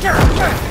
Get her! Get her!